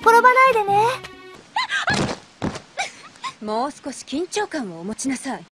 転ばないでね。もう少し緊張感をお持ちなさい。